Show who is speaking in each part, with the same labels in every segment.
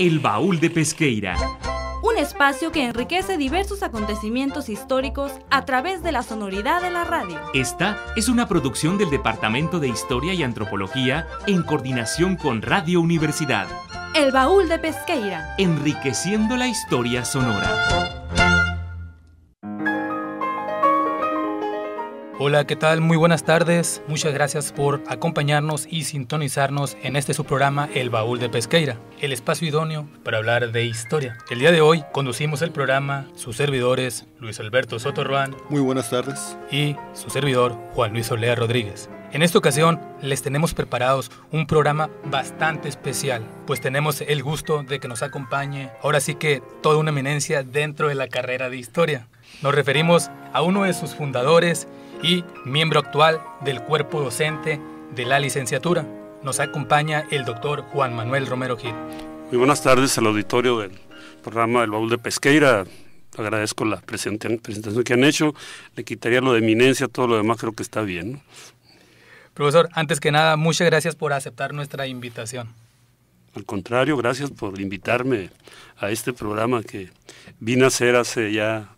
Speaker 1: El Baúl de Pesqueira.
Speaker 2: Un espacio que enriquece diversos acontecimientos históricos a través de la sonoridad de la radio.
Speaker 1: Esta es una producción del Departamento de Historia y Antropología en coordinación con Radio Universidad.
Speaker 2: El Baúl de Pesqueira.
Speaker 1: Enriqueciendo la historia sonora.
Speaker 3: Hola, ¿qué tal? Muy buenas tardes. Muchas gracias por acompañarnos y sintonizarnos en este su programa El Baúl de Pesqueira, el espacio idóneo para hablar de historia. El día de hoy conducimos el programa sus servidores Luis Alberto Soto Ruán.
Speaker 4: Muy buenas tardes.
Speaker 3: Y su servidor Juan Luis Olea Rodríguez. En esta ocasión les tenemos preparados un programa bastante especial, pues tenemos el gusto de que nos acompañe ahora sí que toda una eminencia dentro de la carrera de historia. Nos referimos a uno de sus fundadores y miembro actual del cuerpo docente de la licenciatura. Nos acompaña el doctor Juan Manuel Romero Gil.
Speaker 5: Muy buenas tardes al auditorio del programa El Baúl de Pesqueira. Agradezco la presentación que han hecho. Le quitaría lo de eminencia, todo lo demás creo que está bien.
Speaker 3: Profesor, antes que nada, muchas gracias por aceptar nuestra invitación.
Speaker 5: Al contrario, gracias por invitarme a este programa que vine a hacer hace ya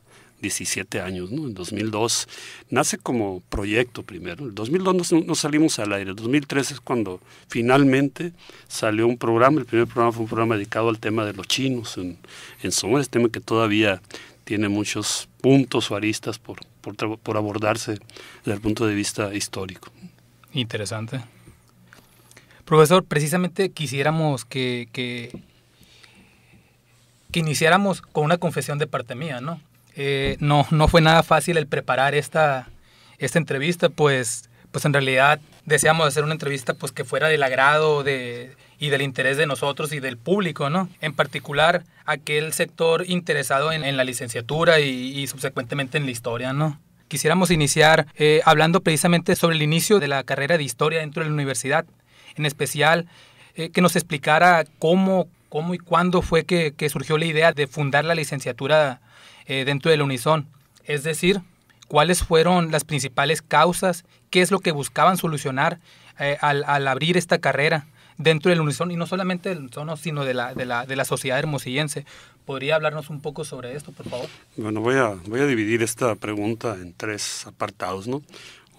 Speaker 5: 17 años, ¿no? En 2002 nace como proyecto primero. En 2002 no, salimos al aire. En 2003 es cuando finalmente salió un programa. El primer programa fue un programa dedicado al tema de los chinos en, en Sonora, tema que todavía tiene muchos puntos o aristas por, por, abordarse desde el punto de vista histórico.
Speaker 3: Interesante. Profesor, precisamente quisiéramos que, que iniciáramos con una confesión de parte mía, ¿no? Eh, no, no fue nada fácil el preparar esta, esta entrevista, pues, pues en realidad deseamos hacer una entrevista pues que fuera del agrado de, y del interés de nosotros y del público, ¿no? En particular aquel sector interesado en, la licenciatura y, subsecuentemente en la historia, ¿no? Quisiéramos iniciar eh, hablando precisamente sobre el inicio de la carrera de historia dentro de la universidad, en especial eh, que nos explicara cómo, cómo y cuándo fue que, que surgió la idea de fundar la licenciatura eh, dentro del Unison. Es decir, cuáles fueron las principales causas, qué es lo que buscaban solucionar eh, al, abrir esta carrera dentro del Unison, y no solamente del Unison, sino de la, de la, de la sociedad hermosillense. ¿Podría hablarnos un poco sobre esto, por favor?
Speaker 5: Bueno, voy a, voy a dividir esta pregunta en tres apartados. ¿no?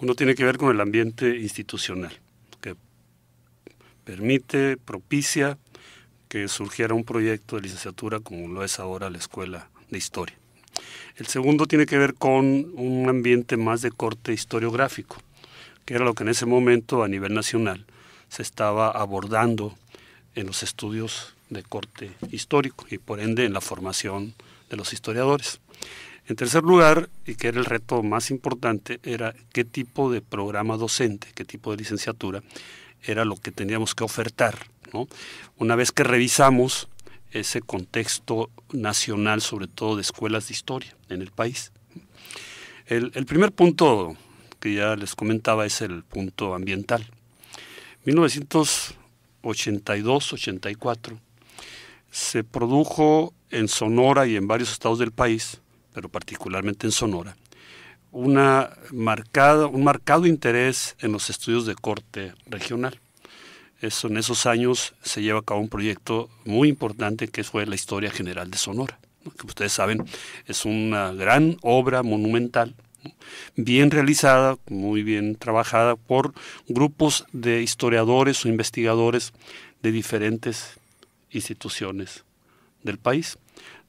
Speaker 5: Uno tiene que ver con el ambiente institucional, que permite, propicia que surgiera un proyecto de licenciatura como lo es ahora la Escuela de Historia. El segundo tiene que ver con un ambiente más de corte historiográfico, que era lo que en ese momento a nivel nacional se estaba abordando en los estudios de corte histórico y por ende en la formación de los historiadores. En tercer lugar, y que era el reto más importante, era qué tipo de programa docente, qué tipo de licenciatura era lo que teníamos que ofertar. Una vez que revisamos ese contexto nacional, sobre todo de escuelas de historia en el país. El, primer punto que ya les comentaba es el punto ambiental. 1982-84 se produjo en Sonora y en varios estados del país, pero particularmente en Sonora, una un marcado interés en los estudios de corte regional en esos años se lleva a cabo un proyecto muy importante que fue la Historia General de Sonora. Que ustedes saben, es una gran obra monumental, bien realizada, muy bien trabajada por grupos de historiadores o investigadores de diferentes instituciones del país.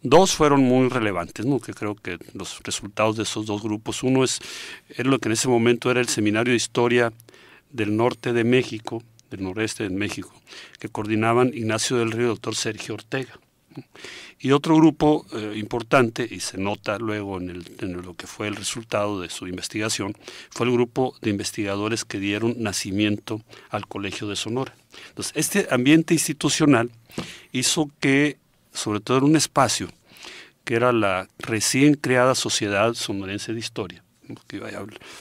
Speaker 5: Dos fueron muy relevantes, que creo que los resultados de esos dos grupos, uno es, es lo que en ese momento era el Seminario de Historia del Norte de México, del noreste en México, que coordinaban Ignacio del Río y doctor Sergio Ortega. Y otro grupo eh, importante, y se nota luego en, el, lo que fue el resultado de su investigación, fue el grupo de investigadores que dieron nacimiento al Colegio de Sonora. Este ambiente institucional hizo que, sobre todo en un espacio que era la recién creada Sociedad Sonorense de Historia,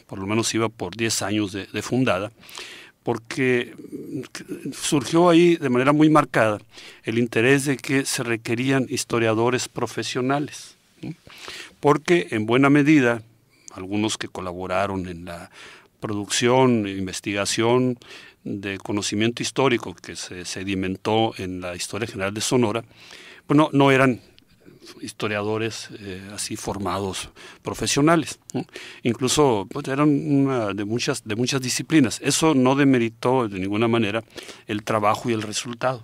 Speaker 5: por lo menos iba por 10 años de, de fundada, porque surgió ahí de manera muy marcada el interés de que se requerían historiadores profesionales, porque en buena medida algunos que colaboraron en la producción e investigación de conocimiento histórico que se sedimentó en la historia general de Sonora, bueno, no eran historiadores eh, así formados profesionales. Incluso pues, eran de, muchas, de muchas disciplinas. Eso no demeritó de ninguna manera el trabajo y el resultado.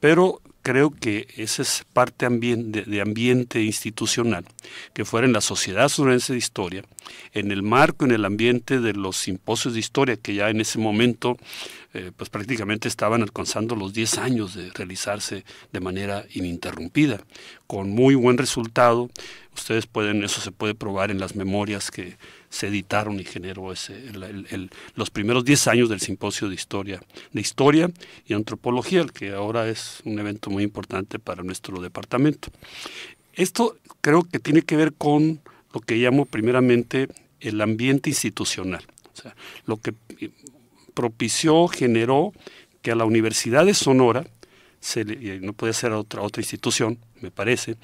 Speaker 5: Pero creo que esa es parte de, ambiente institucional, que fuera en la Sociedad Sonorense de Historia, en el marco, en el ambiente de los simposios de historia, que ya en ese momento eh, pues prácticamente estaban alcanzando los 10 años de realizarse de manera ininterrumpida, con muy buen resultado. Ustedes pueden, eso se puede probar en las memorias que se editaron y generó ese, los primeros 10 años del simposio de historia, de historia y antropología, el que ahora es un evento muy importante para nuestro departamento. Esto creo que tiene que ver con lo que llamo primeramente el ambiente institucional, o sea, lo que propició, generó que a la Universidad de Sonora, se no puede ser otra, otra institución, me parece,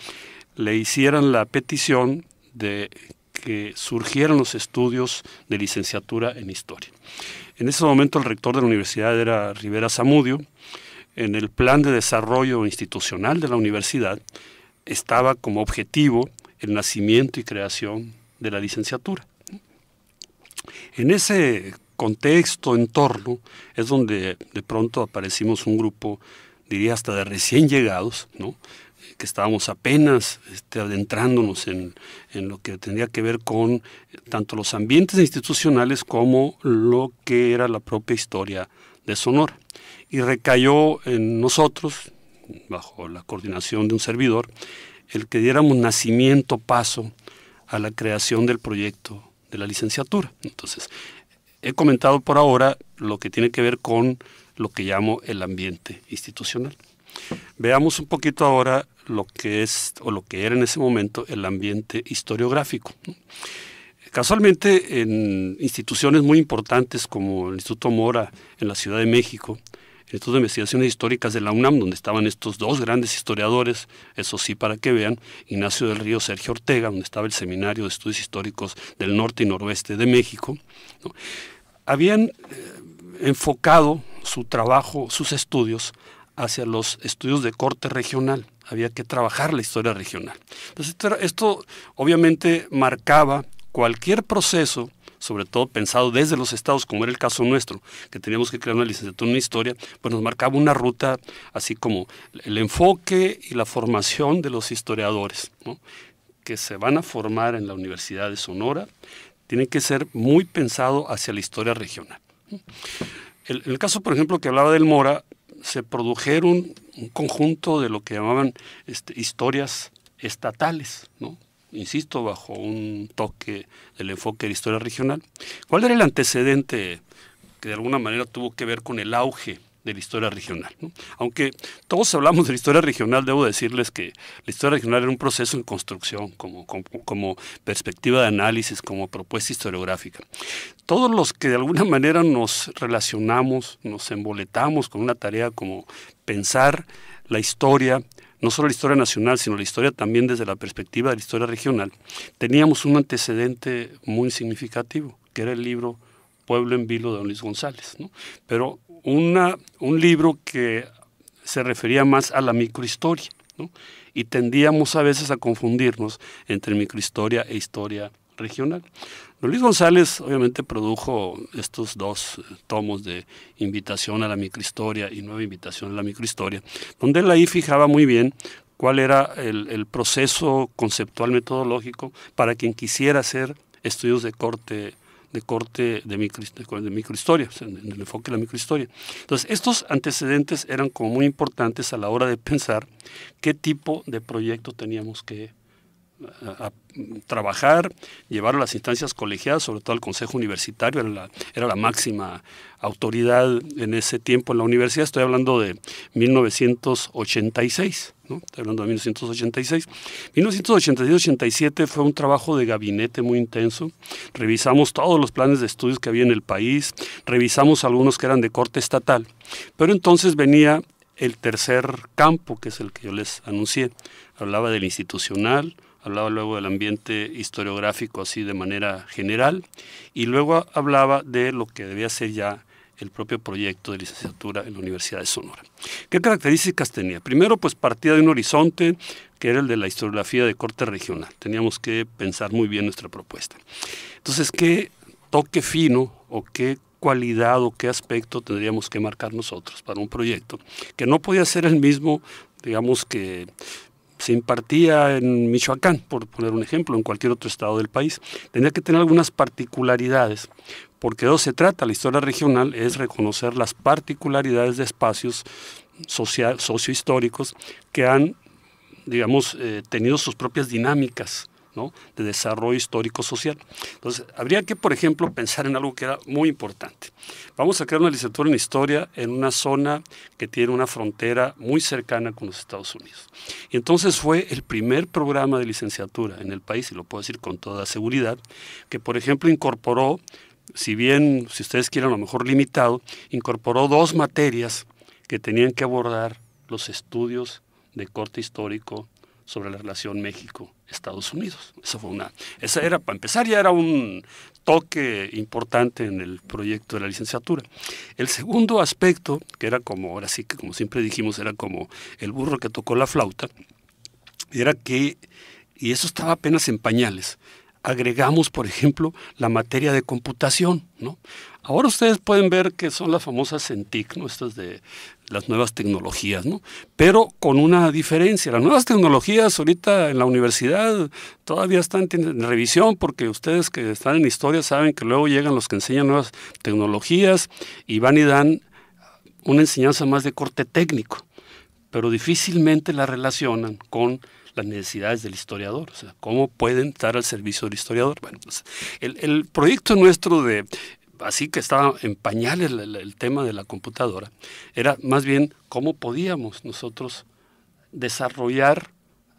Speaker 5: le hicieran la petición de que surgieran los estudios de licenciatura en historia. En ese momento el rector de la universidad era Rivera Zamudio. En el plan de desarrollo institucional de la universidad estaba como objetivo el nacimiento y creación de la licenciatura. En ese contexto, entorno, es donde de pronto aparecimos un grupo, diría hasta de recién llegados, ¿no? que estábamos apenas este, adentrándonos en, lo que tendría que ver con tanto los ambientes institucionales como lo que era la propia historia de Sonora. Y recayó en nosotros, bajo la coordinación de un servidor, el que diéramos nacimiento, paso a la creación del proyecto de la licenciatura. Entonces, he comentado por ahora lo que tiene que ver con lo que llamo el ambiente institucional. Veamos un poquito ahora lo que es o lo que era en ese momento el ambiente historiográfico. Casualmente en instituciones muy importantes como el Instituto Mora en la Ciudad de México, el Instituto de Investigaciones Históricas de la UNAM, donde estaban estos dos grandes historiadores, eso sí para que vean, Ignacio del Río, Sergio Ortega, donde estaba el Seminario de Estudios Históricos del Norte y Noroeste de México, habían eh, enfocado su trabajo, sus estudios, hacia los estudios de corte regional. Había que trabajar la historia regional. Entonces, esto, obviamente marcaba cualquier proceso, sobre todo pensado desde los estados, como era el caso nuestro, que teníamos que crear una licenciatura en historia, pues nos marcaba una ruta así como el enfoque y la formación de los historiadores, que se van a formar en la Universidad de Sonora, tienen que ser muy pensado hacia la historia regional. en el caso, por ejemplo, que hablaba del Mora, se produjeron un conjunto de lo que llamaban este, historias estatales, ¿no? insisto, bajo un toque del enfoque de historia regional. ¿Cuál era el antecedente que de alguna manera tuvo que ver con el auge de la historia regional. Aunque todos hablamos de la historia regional, debo decirles que la historia regional era un proceso en construcción, como, como, perspectiva de análisis, como propuesta historiográfica. Todos los que de alguna manera nos relacionamos, nos emboletamos con una tarea como pensar la historia, no solo la historia nacional, sino la historia también desde la perspectiva de la historia regional, teníamos un antecedente muy significativo, que era el libro Pueblo en Vilo de Don Luis González. Pero una, un libro que se refería más a la microhistoria, y tendíamos a veces a confundirnos entre microhistoria e historia regional. Luis González obviamente produjo estos dos tomos de Invitación a la microhistoria y Nueva Invitación a la microhistoria, donde él ahí fijaba muy bien cuál era el, el proceso conceptual metodológico para quien quisiera hacer estudios de corte de corte de, micro, de microhistoria, en el enfoque de la microhistoria. Entonces, estos antecedentes eran como muy importantes a la hora de pensar qué tipo de proyecto teníamos que trabajar, llevar a las instancias colegiadas, sobre todo al Consejo Universitario, era la, era la máxima autoridad en ese tiempo en la universidad, estoy hablando de 1986. Estoy hablando de 1986. 1986-87 fue un trabajo de gabinete muy intenso. Revisamos todos los planes de estudios que había en el país, revisamos algunos que eran de corte estatal, pero entonces venía el tercer campo, que es el que yo les anuncié. Hablaba del institucional, hablaba luego del ambiente historiográfico así de manera general, y luego hablaba de lo que debía ser ya el propio proyecto de licenciatura en la Universidad de Sonora. ¿Qué características tenía? Primero, pues partía de un horizonte que era el de la historiografía de corte regional. Teníamos que pensar muy bien nuestra propuesta. Entonces, ¿qué toque fino o qué cualidad o qué aspecto tendríamos que marcar nosotros para un proyecto que no podía ser el mismo, digamos, que se impartía en Michoacán, por poner un ejemplo, en cualquier otro estado del país. Tenía que tener algunas particularidades, porque de se trata. La historia regional es reconocer las particularidades de espacios social, sociohistóricos que han, digamos, eh, tenido sus propias dinámicas de desarrollo histórico-social. Entonces, habría que, por ejemplo, pensar en algo que era muy importante. Vamos a crear una licenciatura en historia en una zona que tiene una frontera muy cercana con los Estados Unidos. Y entonces fue el primer programa de licenciatura en el país, y lo puedo decir con toda seguridad, que, por ejemplo, incorporó, si bien, si ustedes quieren, a lo mejor limitado, incorporó dos materias que tenían que abordar los estudios de corte histórico sobre la relación México-Estados Unidos. Esa fue una, esa era, para empezar, ya era un toque importante en el proyecto de la licenciatura. El segundo aspecto, que era como, ahora sí que como siempre dijimos, era como el burro que tocó la flauta, era que, y eso estaba apenas en pañales, agregamos, por ejemplo, la materia de computación, ¿no? Ahora ustedes pueden ver que son las famosas CENTIC, ¿no? Estas de las nuevas tecnologías, ¿no? Pero con una diferencia. Las nuevas tecnologías ahorita en la universidad todavía están en revisión porque ustedes que están en historia saben que luego llegan los que enseñan nuevas tecnologías y van y dan una enseñanza más de corte técnico, pero difícilmente la relacionan con las necesidades del historiador, o sea, cómo pueden estar al servicio del historiador. Bueno, pues, el, el proyecto nuestro de así que estaba en pañales el, tema de la computadora, era más bien cómo podíamos nosotros desarrollar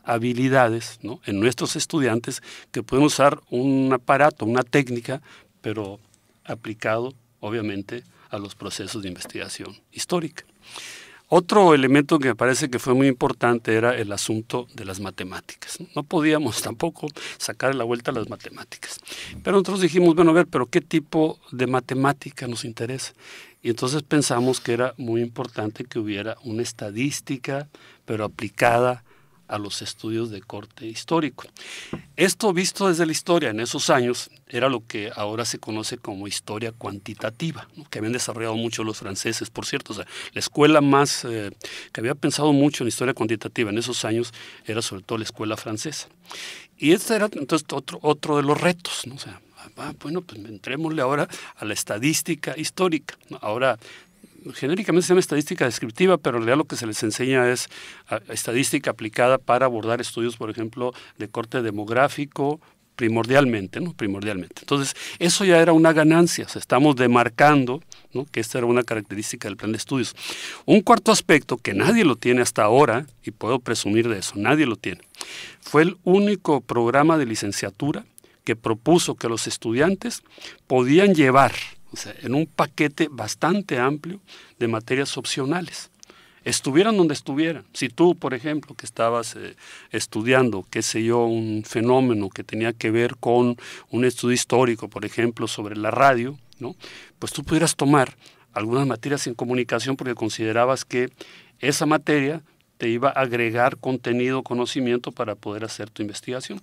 Speaker 5: habilidades en nuestros estudiantes que pueden usar un aparato, una técnica, pero aplicado obviamente a los procesos de investigación histórica. Otro elemento que me parece que fue muy importante era el asunto de las matemáticas. No podíamos tampoco sacar la vuelta a las matemáticas. Pero nosotros dijimos, bueno, a ver, pero ¿qué tipo de matemática nos interesa? Y entonces pensamos que era muy importante que hubiera una estadística, pero aplicada a los estudios de corte histórico. Esto visto desde la historia en esos años era lo que ahora se conoce como historia cuantitativa, que habían desarrollado mucho los franceses, por cierto. la escuela más eh, que había pensado mucho en historia cuantitativa en esos años era sobre todo la escuela francesa. Y este era entonces otro, otro de los retos. ¿no? Sea, ah, bueno, pues entrémosle ahora a la estadística histórica. Ahora genéricamente se llama estadística descriptiva, pero en realidad lo que se les enseña es ah, estadística aplicada para abordar estudios, por ejemplo, de corte demográfico, primordialmente, ¿no? Primordialmente. Entonces, eso ya era una ganancia, estamos demarcando que esta era una característica del plan de estudios. Un cuarto aspecto que nadie lo tiene hasta ahora, y puedo presumir de eso, nadie lo tiene, fue el único programa de licenciatura que propuso que los estudiantes podían llevar en un paquete bastante amplio de materias opcionales. Estuvieran donde estuvieran. Si tú, por ejemplo, que estabas eh, estudiando, qué sé yo, un fenómeno que tenía que ver con un estudio histórico, por ejemplo, sobre la radio, ¿no? pues tú pudieras tomar algunas materias en comunicación porque considerabas que esa materia te iba a agregar contenido, conocimiento para poder hacer tu investigación.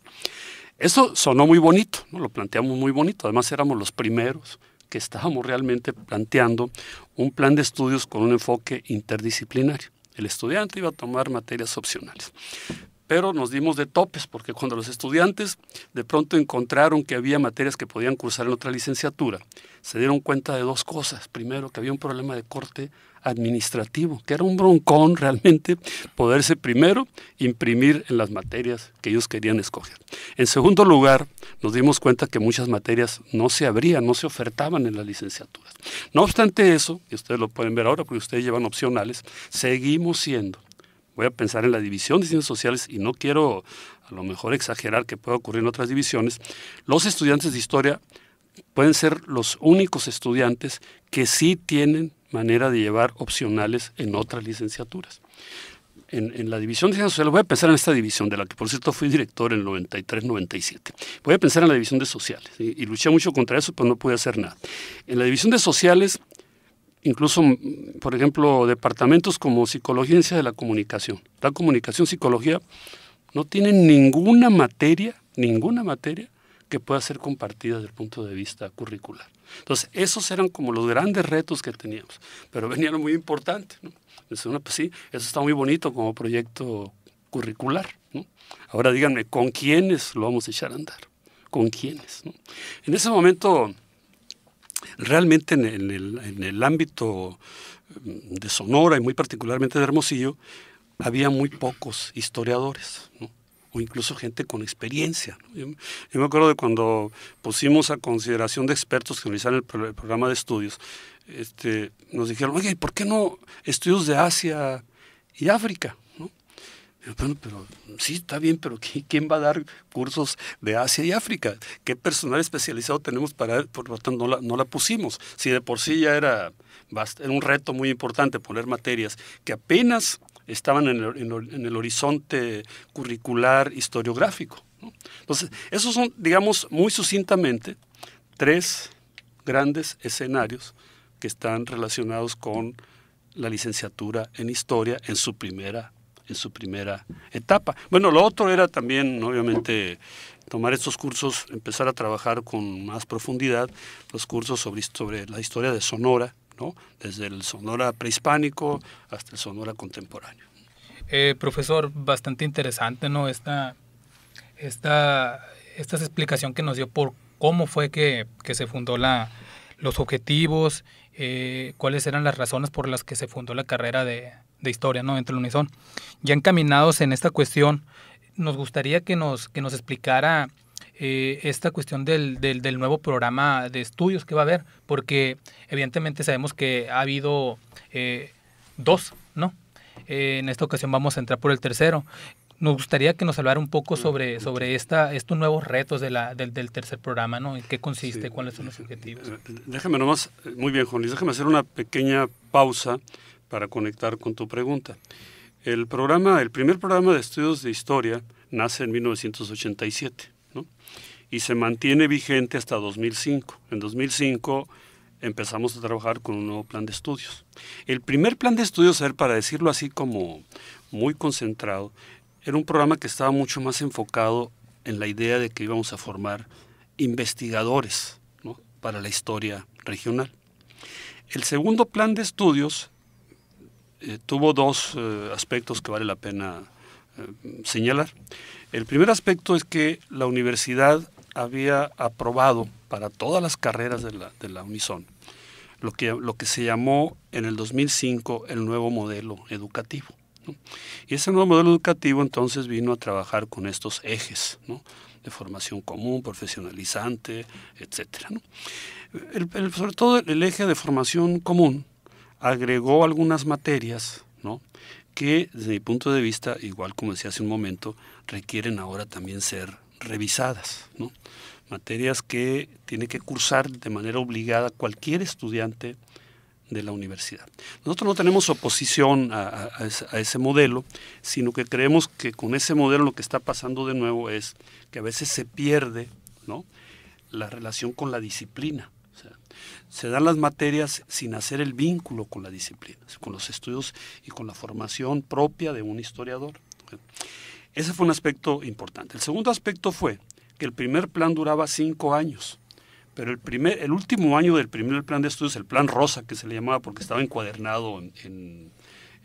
Speaker 5: Eso sonó muy bonito, ¿no? lo planteamos muy bonito, además éramos los primeros que estábamos realmente planteando un plan de estudios con un enfoque interdisciplinario. El estudiante iba a tomar materias opcionales. Pero nos dimos de topes porque cuando los estudiantes de pronto encontraron que había materias que podían cursar en otra licenciatura, se dieron cuenta de dos cosas. Primero, que había un problema de corte administrativo, que era un broncón realmente poderse primero imprimir en las materias que ellos querían escoger. En segundo lugar, nos dimos cuenta que muchas materias no se abrían, no se ofertaban en las licenciaturas. No obstante eso, y ustedes lo pueden ver ahora porque ustedes llevan opcionales, seguimos siendo voy a pensar en la división de ciencias sociales y no quiero a lo mejor exagerar que pueda ocurrir en otras divisiones, los estudiantes de historia pueden ser los únicos estudiantes que sí tienen manera de llevar opcionales en otras licenciaturas. En, la división de ciencias sociales, voy a pensar en esta división, de la que por cierto fui director en el 93-97. Voy a pensar en la división de sociales, y, luché mucho contra eso, pero no pude hacer nada. En la división de sociales, incluso, por ejemplo, departamentos como psicología y ciencia de la comunicación. La comunicación, psicología, no tienen ninguna materia, ninguna materia que pueda ser compartida desde el punto de vista curricular. Entonces, esos eran como los grandes retos que teníamos, pero venían muy importantes. ¿no? pues sí, eso está muy bonito como proyecto curricular. ¿no? Ahora díganme, ¿con quiénes lo vamos a echar a andar? ¿Con quiénes? En ese momento, realmente en el, ámbito de Sonora y muy particularmente de Hermosillo, había muy pocos historiadores. o incluso gente con experiencia. Yo, me acuerdo de cuando pusimos a consideración de expertos que realizaron el, programa de estudios, este, nos dijeron, oye, ¿por qué no estudios de Asia y África? Bueno, pero sí, está bien, pero ¿quién va a dar cursos de Asia y África? ¿Qué personal especializado tenemos para Por lo tanto, no la, no la pusimos. Si de por sí ya era, era un reto muy importante poner materias que apenas estaban en el, horizonte curricular historiográfico. Entonces, esos son, digamos, muy sucintamente, tres grandes escenarios que están relacionados con la licenciatura en historia en su primera en su primera etapa. Bueno, lo otro era también, obviamente, tomar estos cursos, empezar a trabajar con más profundidad los cursos sobre, sobre la historia de Sonora, desde el Sonora prehispánico hasta el Sonora contemporáneo.
Speaker 3: Eh, profesor, bastante interesante, ¿no? Esta, esta, esta explicación que nos dio por cómo fue que, se fundó la, los objetivos, eh, cuáles eran las razones por las que se fundó la carrera de, historia, ¿no? Entre el Unison. Ya encaminados en esta cuestión, nos gustaría que nos, que nos explicara eh, esta cuestión del, del, nuevo programa de estudios que va a haber, porque evidentemente sabemos que ha habido eh, dos, ¿no? Eh, en esta ocasión vamos a entrar por el tercero. Nos gustaría que nos hablara un poco sobre, sobre esta, estos nuevos retos de la, del, del tercer programa, ¿no? ¿En qué consiste? ¿Cuáles son los objetivos?
Speaker 5: Déjame nomás, muy bien, Juan déjame hacer una pequeña pausa para conectar con tu pregunta. El programa, el primer programa de estudios de historia nace en 1987 y se mantiene vigente hasta 2005. En 2005 empezamos a trabajar con un nuevo plan de estudios. El primer plan de estudios, para decirlo así como muy concentrado, era un programa que estaba mucho más enfocado en la idea de que íbamos a formar investigadores para la historia regional. El segundo plan de estudios eh, tuvo dos eh, aspectos que vale la pena eh, señalar. El primer aspecto es que la universidad había aprobado para todas las carreras de la, de la Unison lo que, lo que se llamó en el 2005 el nuevo modelo educativo. Y ese nuevo modelo educativo entonces vino a trabajar con estos ejes de formación común, profesionalizante, etc. sobre todo el eje de formación común agregó algunas materias que desde mi punto de vista, igual como decía hace un momento, requieren ahora también ser revisadas, ¿no? materias que tiene que cursar de manera obligada cualquier estudiante de la universidad. Nosotros no tenemos oposición a, ese, modelo, sino que creemos que con ese modelo lo que está pasando de nuevo es que a veces se pierde ¿no? la relación con la disciplina. Se dan las materias sin hacer el vínculo con la disciplina, con los estudios y con la formación propia de un historiador. Ese fue un aspecto importante. El segundo aspecto fue que el primer plan duraba cinco años, pero el, primer, el último año del primer plan de estudios, el plan rosa que se le llamaba porque estaba encuadernado en en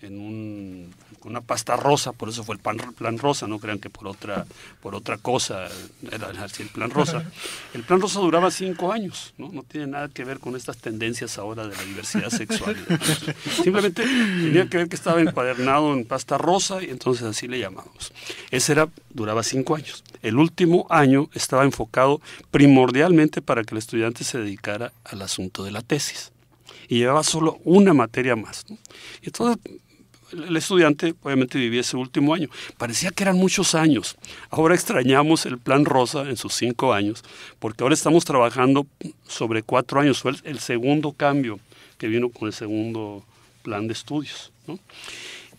Speaker 5: un, una pasta rosa, por eso fue el plan rosa, no crean que por otra, por otra cosa era el plan rosa. El plan rosa duraba cinco años, ¿no? no tiene nada que ver con estas tendencias ahora de la diversidad sexual. Simplemente tenía que ver que estaba encuadernado en pasta rosa y entonces así le llamamos. Ese era, duraba cinco años. El último año estaba enfocado primordialmente para que el estudiante se dedicara al asunto de la tesis y llevaba solo una materia más. Y entonces el estudiante obviamente vivía ese último año. Parecía que eran muchos años. Ahora extrañamos el plan Rosa en sus cinco años, porque ahora estamos trabajando sobre cuatro años. Fue el, segundo cambio que vino con el segundo plan de estudios.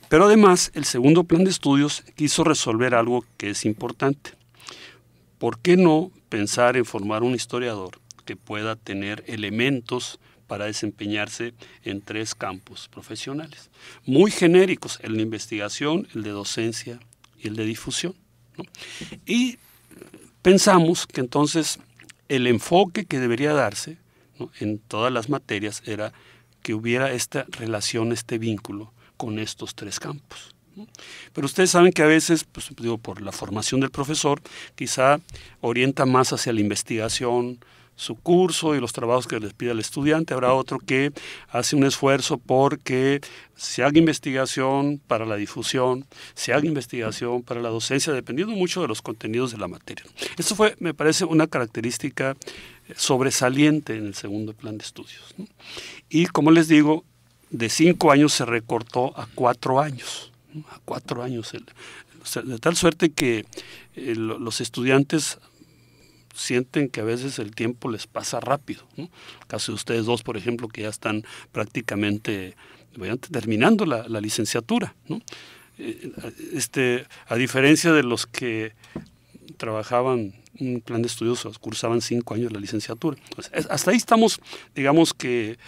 Speaker 5: Pero además, el segundo plan de estudios quiso resolver algo que es importante. ¿Por qué no pensar en formar un historiador que pueda tener elementos para desempeñarse en tres campos profesionales, muy genéricos, el de investigación, el de docencia y el de difusión. Y pensamos que entonces el enfoque que debería darse en todas las materias era que hubiera esta relación, este vínculo con estos tres campos. Pero ustedes saben que a veces, pues, digo, por la formación del profesor, quizá orienta más hacia la investigación, su curso y los trabajos que les pide el estudiante. Habrá otro que hace un esfuerzo porque se haga investigación para la difusión, se haga investigación para la docencia, dependiendo mucho de los contenidos de la materia. Esto fue, me parece, una característica sobresaliente en el segundo plan de estudios. Y como les digo, de cinco años se recortó a cuatro años. A cuatro años. de tal suerte que eh, los estudiantes sienten que a veces el tiempo les pasa rápido. ¿no? Caso de ustedes dos, por ejemplo, que ya están prácticamente terminando la, licenciatura. ¿no? Eh, este, a diferencia de los que trabajaban un plan de estudios, cursaban cinco años la licenciatura. hasta ahí estamos, digamos que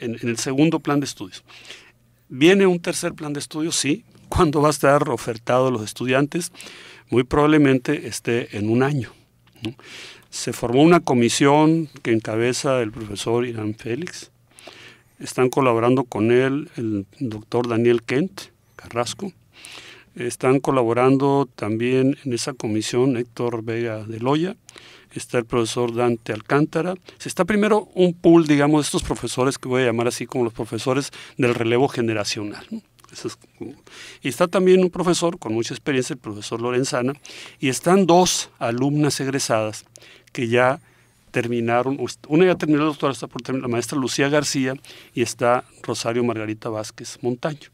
Speaker 5: en, en, el segundo plan de estudios. ¿Viene un tercer plan de estudios? Sí. ¿Cuándo va a estar ofertado a los estudiantes? Muy probablemente esté en un año. Se formó una comisión que encabeza el profesor Irán Félix. Están colaborando con él el doctor Daniel Kent Carrasco. Están colaborando también en esa comisión Héctor Vega de Loya. Está el profesor Dante Alcántara. Se está primero un pool, digamos, de estos profesores que voy a llamar así como los profesores del relevo generacional. Y está también un profesor con mucha experiencia, el profesor Lorenzana, y están dos alumnas egresadas que ya terminaron, una ya terminó la doctora, está por terminar, la maestra Lucía García y está Rosario Margarita Vázquez Montaño,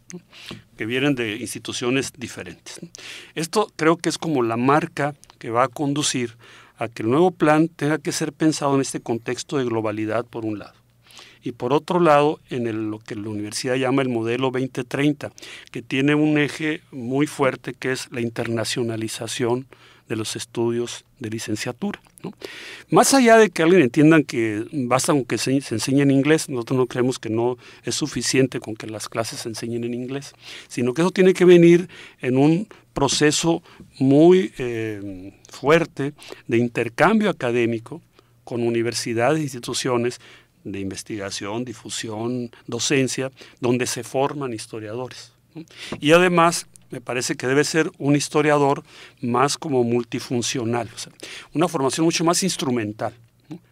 Speaker 5: que vienen de instituciones diferentes. Esto creo que es como la marca que va a conducir a que el nuevo plan tenga que ser pensado en este contexto de globalidad por un lado y por otro lado en lo que la universidad llama el modelo 2030, que tiene un eje muy fuerte que es la internacionalización de los estudios de licenciatura. Más allá de que alguien entienda que basta con que se, enseñe en inglés, nosotros no creemos que no es suficiente con que las clases se enseñen en inglés, sino que eso tiene que venir en un proceso muy eh, fuerte de intercambio académico con universidades e instituciones de investigación, difusión, docencia, donde se forman historiadores. Y además me parece que debe ser un historiador más como multifuncional, una formación mucho más instrumental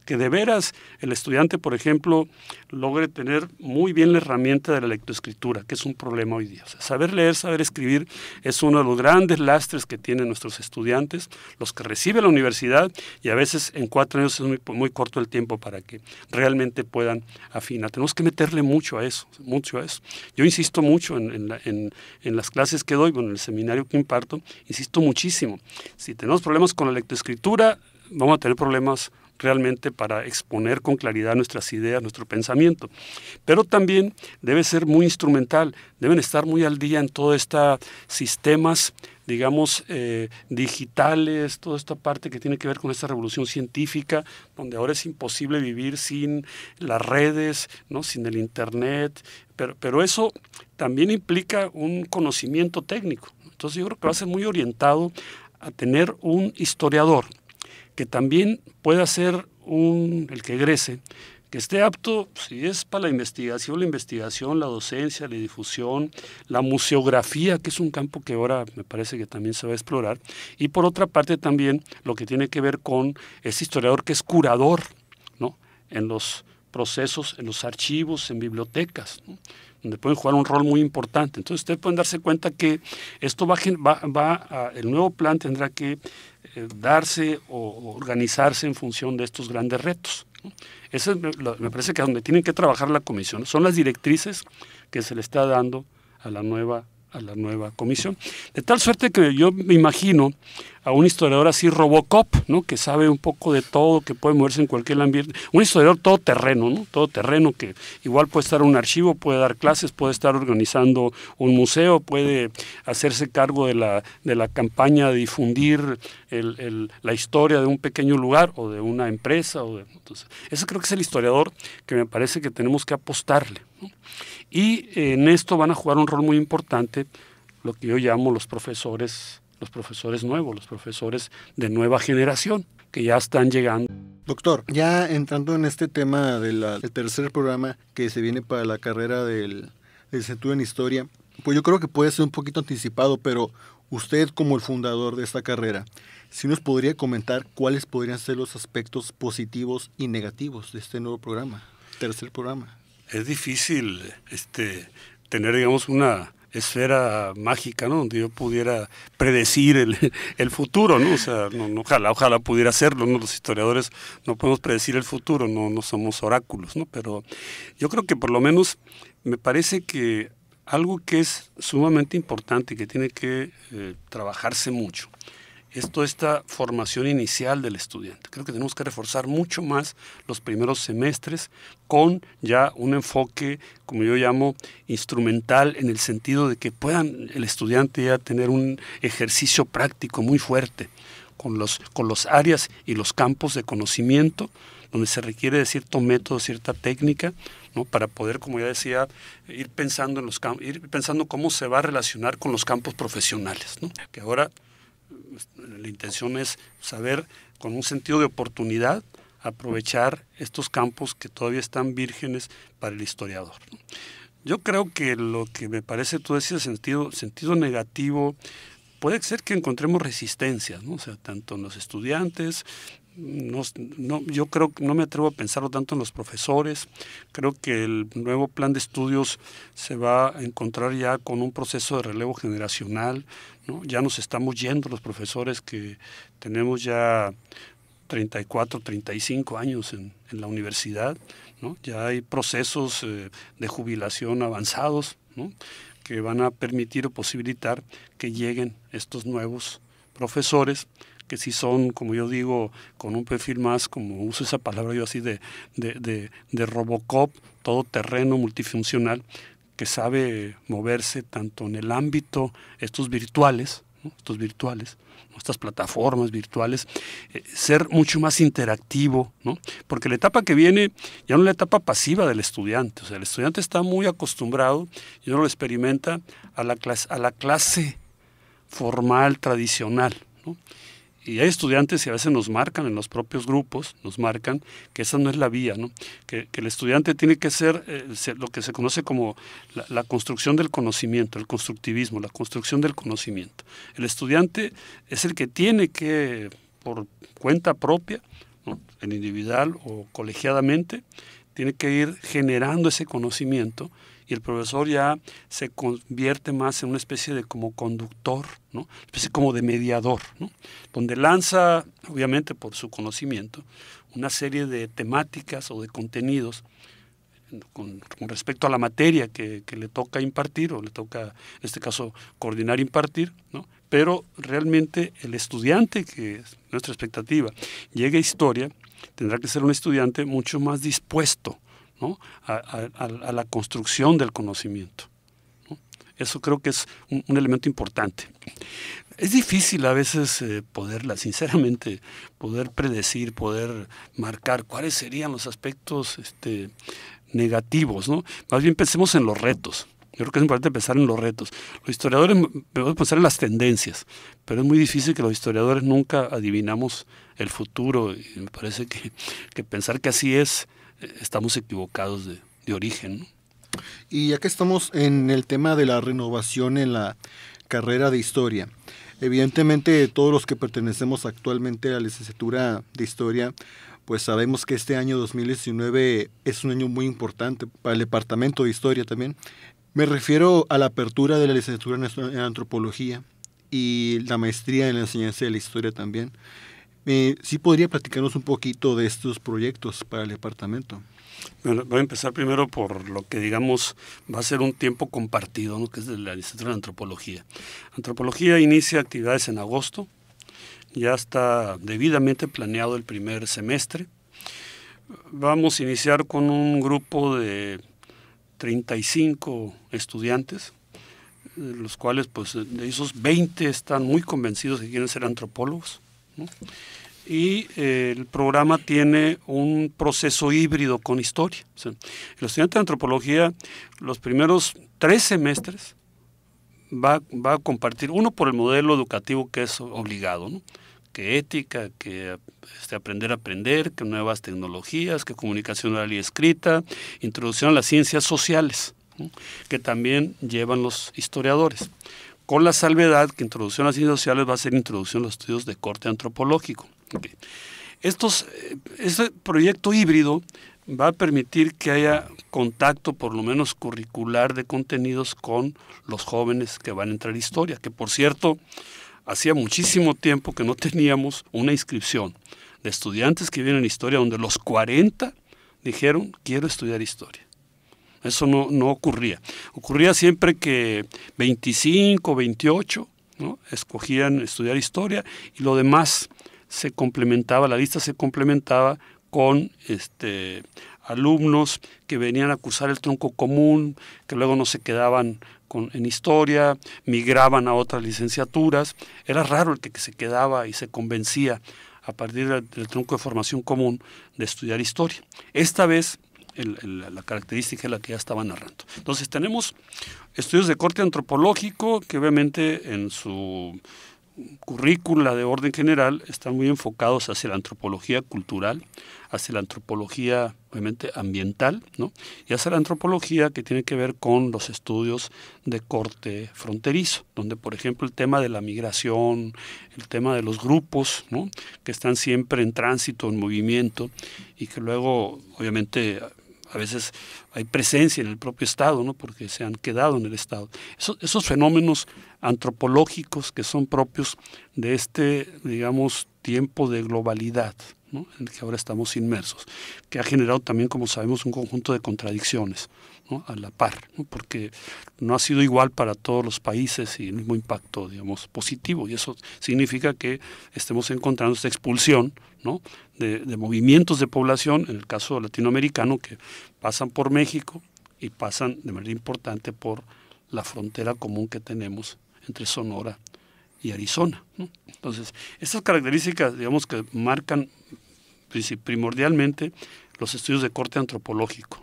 Speaker 5: que de veras el estudiante, por ejemplo, logre tener muy bien la herramienta de la lectoescritura, que es un problema hoy día. saber leer, saber escribir es uno de los grandes lastres que tienen nuestros estudiantes, los que recibe la universidad, y a veces en cuatro años es muy, corto el tiempo para que realmente puedan afinar. Tenemos que meterle mucho a eso, mucho a eso. Yo insisto mucho en, en las clases que doy, en el seminario que imparto, insisto muchísimo. Si tenemos problemas con la lectoescritura, vamos a tener problemas realmente para exponer con claridad nuestras ideas, nuestro pensamiento. Pero también debe ser muy instrumental, deben estar muy al día en todos estos sistemas digamos, eh, digitales, toda esta parte que tiene que ver con esta revolución científica, donde ahora es imposible vivir sin las redes, ¿no? sin el Internet, pero, pero eso también implica un conocimiento técnico. Entonces yo creo que va a ser muy orientado a tener un historiador que también pueda ser un, el que egrese, que esté apto, si es para la investigación, la investigación, la docencia, la difusión, la museografía, que es un campo que ahora me parece que también se va a explorar, y por otra parte también lo que tiene que ver con ese historiador que es curador, ¿no? En los procesos, en los archivos, en bibliotecas, donde pueden jugar un rol muy importante. Entonces ustedes pueden darse cuenta que esto va, va el nuevo plan tendrá que eh, darse o organizarse en función de estos grandes retos. Eso me parece que es donde tienen que trabajar la comisión. Son las directrices que se le está dando a la nueva a la nueva comisión. De tal suerte que yo me imagino a un historiador así Robocop, ¿no? que sabe un poco de todo, que puede moverse en cualquier ambiente, un historiador todo terreno, ¿no? todo terreno, que igual puede estar en un archivo, puede dar clases, puede estar organizando un museo, puede hacerse cargo de la, de la campaña de difundir la historia de un pequeño lugar o de una empresa. O entonces, ese creo que es el historiador que me parece que tenemos que apostarle. Y en esto van a jugar un rol muy importante lo que yo llamo los profesores, los profesores nuevos, los profesores de nueva generación, que ya están llegando.
Speaker 4: Doctor, ya entrando en este tema del tercer programa que se viene para la carrera del, del en Historia, pues yo creo que puede ser un poquito anticipado, pero usted como el fundador de esta carrera, si nos podría comentar cuáles podrían ser los aspectos positivos y negativos de este nuevo programa, tercer programa
Speaker 5: es difícil este, tener, digamos, una esfera mágica, ¿no? Donde yo pudiera predecir el, futuro, ¿no? O sea, no, ojalá, ojalá pudiera hacerlo, ¿no? Los historiadores no podemos predecir el futuro, no, no somos oráculos, ¿no? Pero yo creo que por lo menos me parece que algo que es sumamente importante y que tiene que eh, trabajarse mucho esto esta formación inicial del estudiante. Creo que tenemos que reforzar mucho más los primeros semestres con ya un enfoque, como yo llamo, instrumental en el sentido de que puedan el estudiante ya tener un ejercicio práctico muy fuerte con los, con los áreas y los campos de conocimiento donde se requiere de cierto método, cierta técnica, ¿no? para poder, como ya decía, ir pensando en los ir pensando cómo se va a relacionar con los campos profesionales, ¿no? que ahora la intención es saber con un sentido de oportunidad aprovechar estos campos que todavía están vírgenes para el historiador. Yo creo que lo que me parece todo ese sentido, sentido negativo, puede ser que encontremos resistencia, ¿no? sea, tanto en los estudiantes, no, no, yo creo que no me atrevo a pensarlo tanto en los profesores. Creo que el nuevo plan de estudios se va a encontrar ya con un proceso de relevo generacional. Ya nos estamos yendo los profesores que tenemos ya 34, 35 años en, en la universidad. Ya hay procesos eh, de jubilación avanzados que van a permitir o posibilitar que lleguen estos nuevos profesores que si son, como yo digo, con un perfil más, como uso esa palabra yo así, de, de, de, Robocop, todo terreno, multifuncional, que sabe moverse tanto en el ámbito, estos virtuales, estos virtuales, estas plataformas virtuales, eh, ser mucho más interactivo, ¿no? porque la etapa que viene ya no es la etapa pasiva del estudiante, o sea, el estudiante está muy acostumbrado y uno lo experimenta a la clase, a la clase formal, tradicional. ¿no? Y hay estudiantes que a veces nos marcan en los propios grupos, nos marcan que esa no es la vía, ¿no? que, el estudiante tiene que ser eh, lo que se conoce como la, construcción del conocimiento, el constructivismo, la construcción del conocimiento. El estudiante es el que tiene que, por cuenta propia, en individual o colegiadamente, tiene que ir generando ese conocimiento y el profesor ya se convierte más en una especie de como conductor, ¿no? Especie como de mediador, donde lanza, obviamente por su conocimiento, una serie de temáticas o de contenidos con, respecto a la materia que, le toca impartir o le toca, en este caso, coordinar impartir, ¿no? pero realmente el estudiante, que es nuestra expectativa, llegue a historia, tendrá que ser un estudiante mucho más dispuesto a, la construcción del conocimiento. Eso creo que es un, elemento importante. Es difícil a veces eh, poderla, sinceramente, poder predecir, poder marcar cuáles serían los aspectos este, negativos. ¿no? Más bien pensemos en los retos. Yo creo que es importante pensar en los retos. Los historiadores podemos pensar en las tendencias, pero es muy difícil que los historiadores nunca adivinamos el futuro. Y me parece que, que pensar que así es estamos equivocados de, origen.
Speaker 4: Y ya que estamos en el tema de la renovación en la carrera de historia, evidentemente todos los que pertenecemos actualmente a la licenciatura de historia, pues sabemos que este año 2019 es un año muy importante para el departamento de historia también. Me refiero a la apertura de la licenciatura en antropología y la maestría en la enseñanza de la historia también. Eh, ¿Sí podría platicarnos un poquito de estos proyectos para el departamento?
Speaker 5: Bueno, voy a empezar primero por lo que digamos va a ser un tiempo compartido, que es de la licenciatura de antropología. Antropología inicia actividades en agosto, ya está debidamente planeado el primer semestre. Vamos a iniciar con un grupo de 35 estudiantes, los cuales pues de esos 20 están muy convencidos de que quieren ser antropólogos. Y eh, el programa tiene un proceso híbrido con historia. el estudiante de antropología, los primeros tres semestres, va, va, a compartir, uno por el modelo educativo que es obligado, que ética, que este, aprender a aprender, que nuevas tecnologías, que comunicación oral y escrita, introducción a las ciencias sociales, que también llevan los historiadores con la salvedad que introducción a las ciencias sociales va a ser introducción a los estudios de corte antropológico. Eh, este proyecto híbrido va a permitir que haya contacto, por lo menos curricular, de contenidos con los jóvenes que van a entrar a historia, que por cierto, hacía muchísimo tiempo que no teníamos una inscripción de estudiantes que vienen a historia donde los 40 dijeron, quiero estudiar historia. Eso no, no ocurría. Ocurría siempre que 25, 28 ¿no? escogían estudiar historia y lo demás se complementaba, la lista se complementaba con este, alumnos que venían a cursar el tronco común, que luego no se quedaban con, en historia, migraban a otras licenciaturas. Era raro el que, se quedaba y se convencía a partir del tronco de formación común de estudiar historia. Esta vez la característica es la que ya estaba narrando. Entonces tenemos estudios de corte antropológico que obviamente en su currícula de orden general están muy enfocados hacia la antropología cultural, hacia la antropología obviamente ambiental, ¿no? y hacia la antropología que tiene que ver con los estudios de corte fronterizo, donde por ejemplo el tema de la migración, el tema de los grupos, ¿no? que están siempre en tránsito, en movimiento, y que luego obviamente a veces hay presencia en el propio Estado, ¿no? porque se han quedado en el Estado. Esos, fenómenos antropológicos que son propios de este, digamos, tiempo de globalidad en el que ahora estamos inmersos, que ha generado también, como sabemos, un conjunto de contradicciones a la par, porque no ha sido igual para todos los países y el mismo impacto, digamos, positivo. Y eso significa que estemos encontrando esta expulsión ¿no? de, de movimientos de población, en el caso latinoamericano, que pasan por México y pasan de manera importante por la frontera común que tenemos entre Sonora y Arizona. Entonces, estas características, digamos, que marcan primordialmente los estudios de corte antropológico.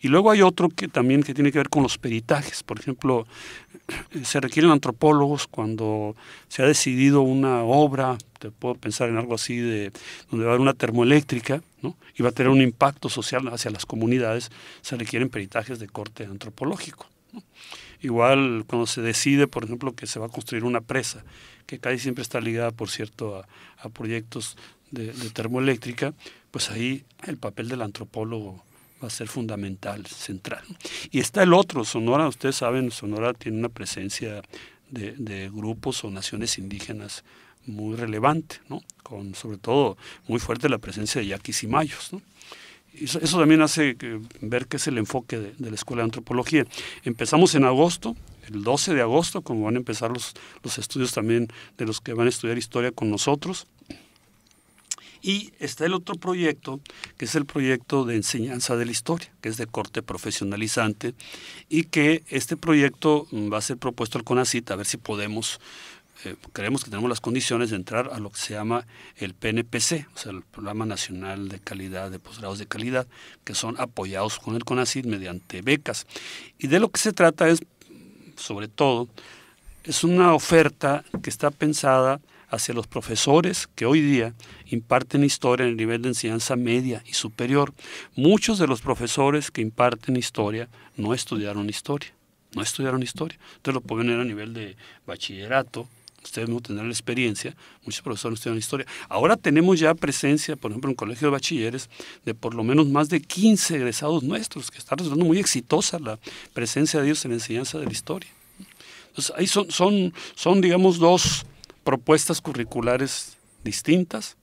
Speaker 5: Y luego hay otro que también que tiene que ver con los peritajes. Por ejemplo, se requieren antropólogos cuando se ha decidido una obra, te puedo pensar en algo así de donde va a haber una termoeléctrica, ¿no? y va a tener un impacto social hacia las comunidades, se requieren peritajes de corte antropológico. Igual cuando se decide, por ejemplo, que se va a construir una presa, que casi siempre está ligada, por cierto, a, proyectos de, termoeléctrica, pues ahí el papel del antropólogo va a ser fundamental, central. Y está el otro, Sonora, ustedes saben, Sonora tiene una presencia de, grupos o naciones indígenas muy relevante, ¿no? con sobre todo muy fuerte la presencia de yaquis y mayos. ¿no? Eso, eso, también hace ver que es el enfoque de, de, la Escuela de Antropología. Empezamos en agosto, el 12 de agosto, como van a empezar los, los estudios también de los que van a estudiar historia con nosotros. Y está el otro proyecto, que es el proyecto de enseñanza de la historia, que es de corte profesionalizante, y que este proyecto mm, va a ser propuesto al CONACIT a ver si podemos eh, creemos que tenemos las condiciones de entrar a lo que se llama el PNPC, o sea, el Programa Nacional de Calidad, de Posgrados de Calidad, que son apoyados con el CONACID mediante becas. Y de lo que se trata es, sobre todo, es una oferta que está pensada hacia los profesores que hoy día imparten historia en el nivel de enseñanza media y superior. Muchos de los profesores que imparten historia no estudiaron historia, no estudiaron historia. Entonces lo pueden ver a nivel de bachillerato, ustedes no tendrán la experiencia, muchos profesores no estudian historia. Ahora tenemos ya presencia, por ejemplo, en colegio de bachilleres, de por lo menos más de 15 egresados nuestros, que está resultando muy exitosa la presencia de ellos en la enseñanza de la historia. Entonces, ahí son, son, son digamos, dos propuestas curriculares distintas,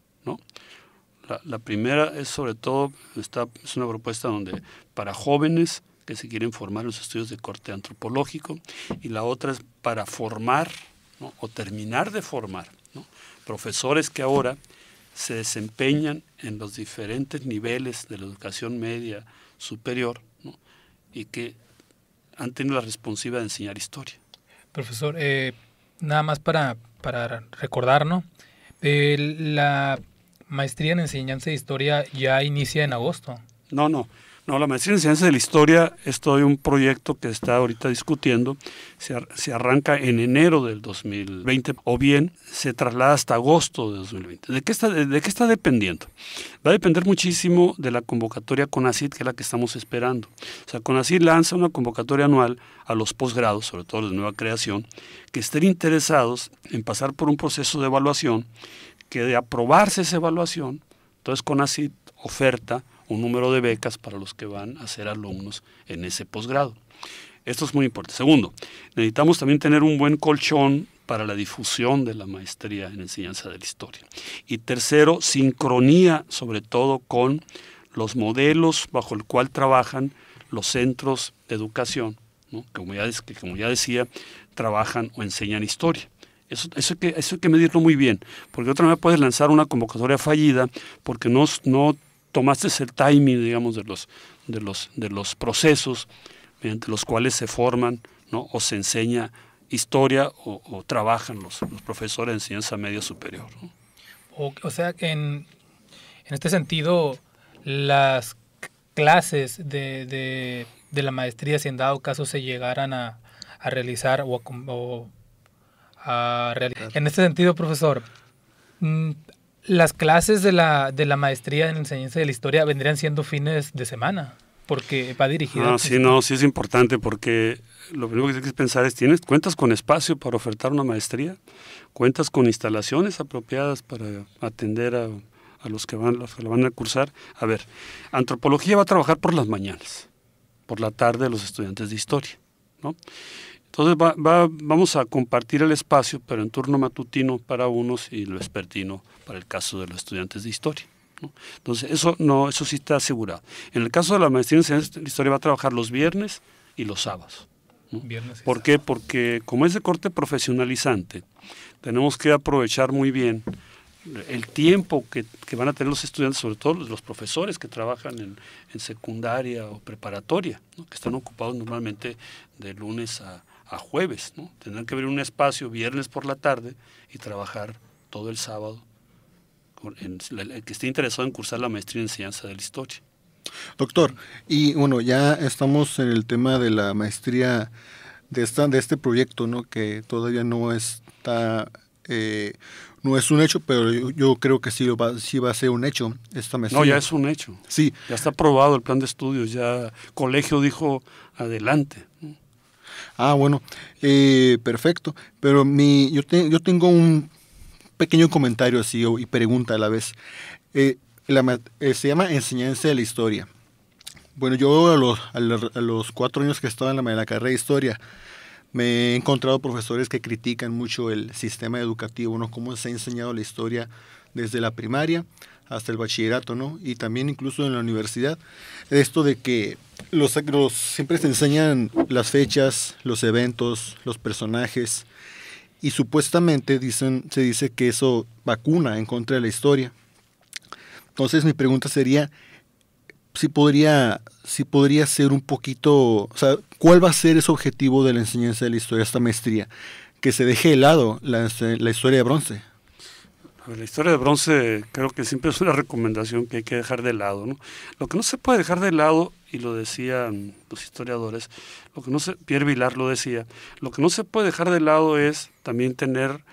Speaker 5: La, primera es sobre todo, está, es una propuesta donde para jóvenes que se quieren formar en los estudios de corte antropológico y la otra es para formar o terminar de formar profesores que ahora se desempeñan en los diferentes niveles de la educación media superior y que han tenido la responsabilidad de enseñar historia.
Speaker 3: Profesor, eh, nada más para, para recordar, ¿no? Eh, la maestría en enseñanza de historia ya inicia en agosto.
Speaker 5: No, no. No, la maestría en ciencias de la historia es todo un proyecto que está ahorita discutiendo. Se, arranca en enero del 2020 o bien se traslada hasta agosto de 2020. ¿De qué, está, de, qué está dependiendo? Va a depender muchísimo de la convocatoria CONACID, que es la que estamos esperando. O sea, CONACID lanza una convocatoria anual a los posgrados, sobre todo los de nueva creación, que estén interesados en pasar por un proceso de evaluación, que de aprobarse esa evaluación, entonces CONACID oferta un número de becas para los que van a ser alumnos en ese posgrado. Esto es muy importante. Segundo, necesitamos también tener un buen colchón para la difusión de la maestría en enseñanza de la historia. Y tercero, sincronía sobre todo con los modelos bajo el cual trabajan los centros de educación, como, ya, que como ya decía, trabajan o enseñan historia. Eso, eso, hay que, eso hay que medirlo muy bien, porque otra vez puedes lanzar una convocatoria fallida porque no, no tomaste el timing, digamos, de los, de los, de los procesos mediante los cuales se forman ¿no? o se enseña historia o, trabajan los, los, profesores de enseñanza media superior.
Speaker 3: O, sea que en, en, este sentido, las clases de, de, de, la maestría, si en dado caso se llegaran a, a realizar o a, a realizar. En este sentido, profesor, mm, las clases de la, de la maestría en enseñanza de la historia vendrían siendo fines de semana, porque va dirigida.
Speaker 5: No, sí, no, sí es importante porque lo primero que tienes que pensar es, ¿tienes, ¿cuentas con espacio para ofertar una maestría? ¿Cuentas con instalaciones apropiadas para atender a, a los, que van, los que la van a cursar? A ver, antropología va a trabajar por las mañanas, por la tarde los estudiantes de historia, ¿no? Entonces vamos a compartir el espacio, pero en turno matutino para unos y lo vespertino para el caso de los estudiantes de historia. Entonces eso no, eso sí está asegurado. En el caso de la maestría en ciencias de historia va a trabajar los viernes y los sábados. ¿Por qué? Porque como es de corte profesionalizante, tenemos que aprovechar muy bien el tiempo que, van a tener los estudiantes, sobre todo los profesores que trabajan en, secundaria o preparatoria, que están ocupados normalmente de lunes a, a jueves, ¿no? Tendrán que ver un espacio viernes por la tarde y trabajar todo el sábado, el que esté interesado en cursar la maestría en enseñanza de la historia.
Speaker 4: Doctor, y bueno, ya estamos en el tema de la maestría de, esta, de este proyecto, ¿no? Que todavía no está, eh, no es un hecho, pero yo, creo que sí, va, sí va a ser un hecho esta maestría.
Speaker 5: No, ya es un hecho.
Speaker 4: Sí.
Speaker 5: Ya está aprobado el plan de estudios, ya colegio dijo adelante.
Speaker 4: Ah, bueno, eh, perfecto. Pero mi, yo, yo tengo un pequeño comentario así y pregunta a la vez. Eh, eh, se llama enseñanza de la historia. Bueno, yo a los, a los, cuatro años que estaba en la, la, carrera de historia, me he encontrado profesores que critican mucho el sistema educativo, ¿no? Cómo se ha enseñado la historia desde la primaria hasta el bachillerato, ¿no? Y también incluso en la universidad. Esto de que los, los siempre se enseñan las fechas, los eventos, los personajes, y supuestamente dicen, se dice que eso vacuna en contra de la historia. Entonces mi pregunta sería, si podría, si podría ser un poquito, o sea, ¿cuál va a ser ese objetivo de la enseñanza de la historia, esta maestría? Que se deje de lado la, la historia de bronce.
Speaker 5: La historia de bronce creo que siempre es una recomendación que hay que dejar de lado. ¿no? Lo que no se puede dejar de lado, y lo decían los historiadores, lo que no se, Pierre Vilar lo decía, lo que no se puede dejar de lado es también tener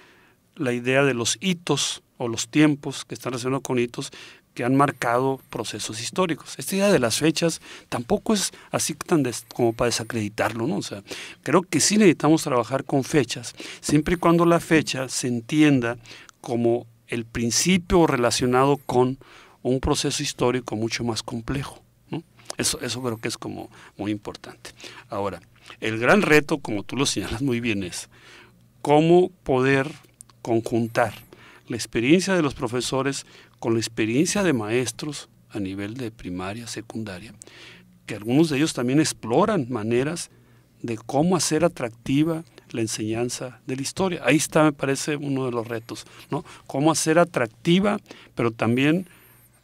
Speaker 5: la idea de los hitos o los tiempos que están relacionados con hitos que han marcado procesos históricos. Esta idea de las fechas tampoco es así tan como para desacreditarlo, ¿no? O sea, creo que sí necesitamos trabajar con fechas, siempre y cuando la fecha se entienda como el principio relacionado con un proceso histórico mucho más complejo. Eso, eso creo que es como muy importante. Ahora, el gran reto, como tú lo señalas muy bien, es cómo poder conjuntar la experiencia de los profesores con la experiencia de maestros a nivel de primaria, secundaria, que algunos de ellos también exploran maneras de cómo hacer atractiva la enseñanza de la historia. Ahí está, me parece, uno de los retos, ¿no? Cómo hacer atractiva, pero también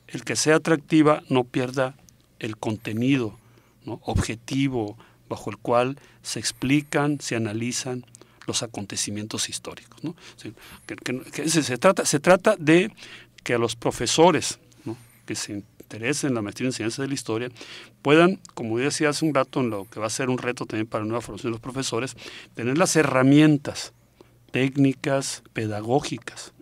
Speaker 5: el que sea atractiva no pierda el contenido ¿no? objetivo bajo el cual se explican, se analizan los acontecimientos históricos. ¿no? que, se, trata, se trata de que a los profesores que se interesen en la maestría en enseñanza de la historia puedan, como decía hace un rato, en lo que va a ser un reto también para la nueva formación de los profesores, tener las herramientas técnicas, pedagógicas,